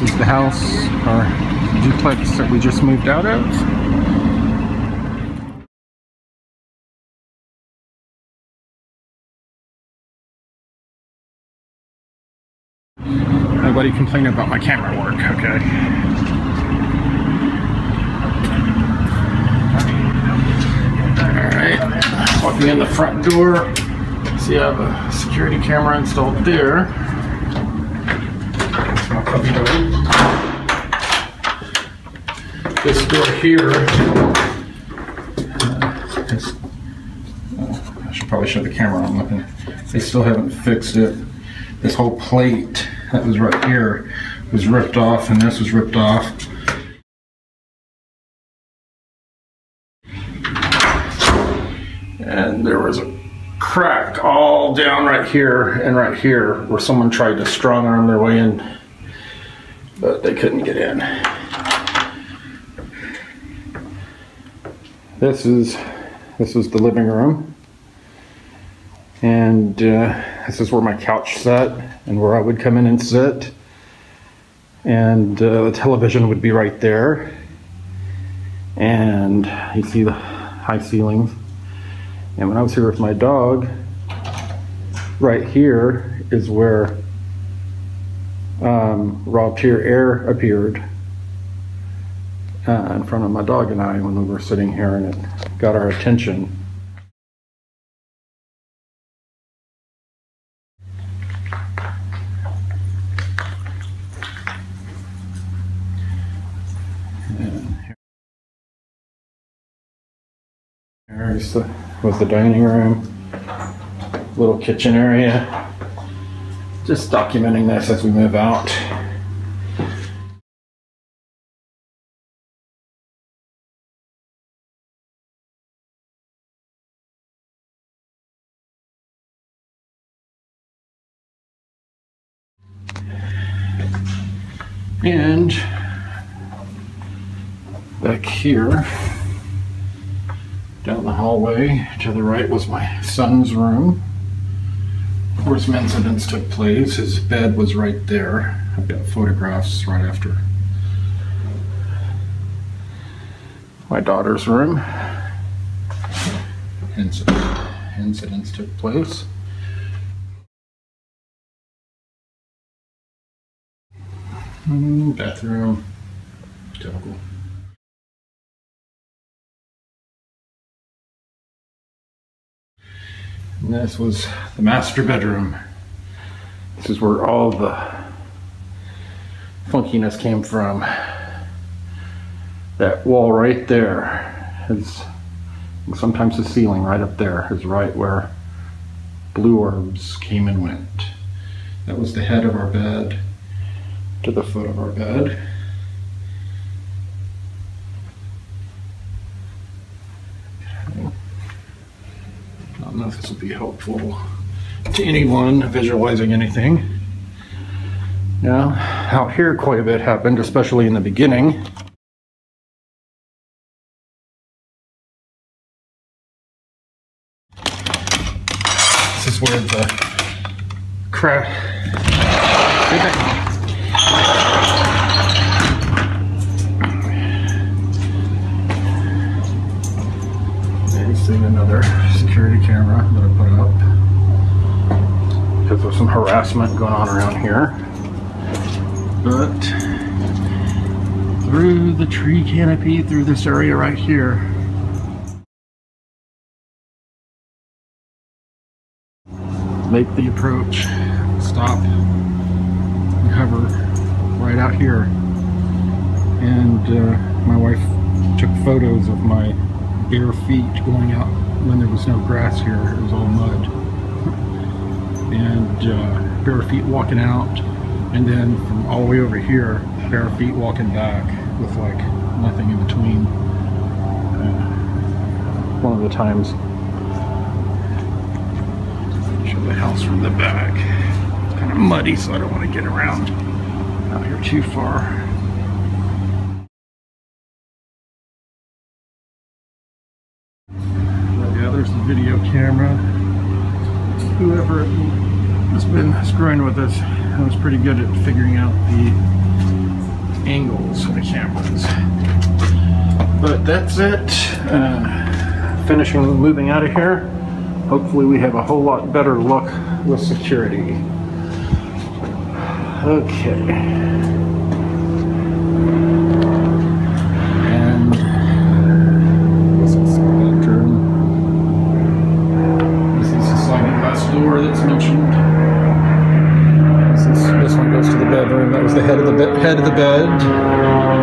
This is the house or duplex that we just moved out of. Nobody complain about my camera work, okay? Alright, walking in the front door. See, I have a security camera installed there. This door here. uh, is- oh, I should probably show the camera I'm looking. They still haven't fixed it. This whole plate that was right here was ripped off, and this was ripped off. and there was a crack all down right here and right here where someone tried to strong arm their way in, but they couldn't get in. This is this is the living room, and uh, this is where my couch sat and where I would come in and sit, and uh, the television would be right there, and you see the high ceilings. And when I was here with my dog, right here is where um, Raw-Tear-Eir appeared uh, in front of my dog and I when we were sitting here, and it got our attention. And Here is the, was the dining room, little kitchen area. Just documenting this as we move out. And back here, down the hallway to the right was my son's room. Some incidents took place. His bed was right there. I've got photographs right after. My daughter's room. Incident, incidents took place. Mm, bathroom. Typical. And this was the master bedroom. This is where all the funkiness came from. That wall right there is sometimes the ceiling right up there is right where blue orbs came and went. That was the head of our bed to the foot of our bed. Don't know if this will be helpful to anyone visualizing anything. Now, out here quite a bit happened, especially in the beginning. This is where the crash. You've seen another security camera that I put up because harassment going on around here. But through the tree canopy, through this area right here, make the approach, stop, and hover right out here. And uh, my wife took photos of my bare feet going out when there was no grass here. It was all mud. And uh, bare feet walking out, and then from all the way over here, bare feet walking back with like nothing in between. Uh, one of the times, show the house from the back. It's kind of muddy, so I don't want to get around out here too far. Yeah, there's the video camera. Whoever has been screwing with us was pretty good at figuring out the angles of the cameras. But that's it. Uh, finishing moving out of here. Hopefully we have a whole lot better luck with security. Okay. And this is the bedroom. This is the sliding glass door that's This, is, this one goes to the bedroom. That was the head of the head of the bed.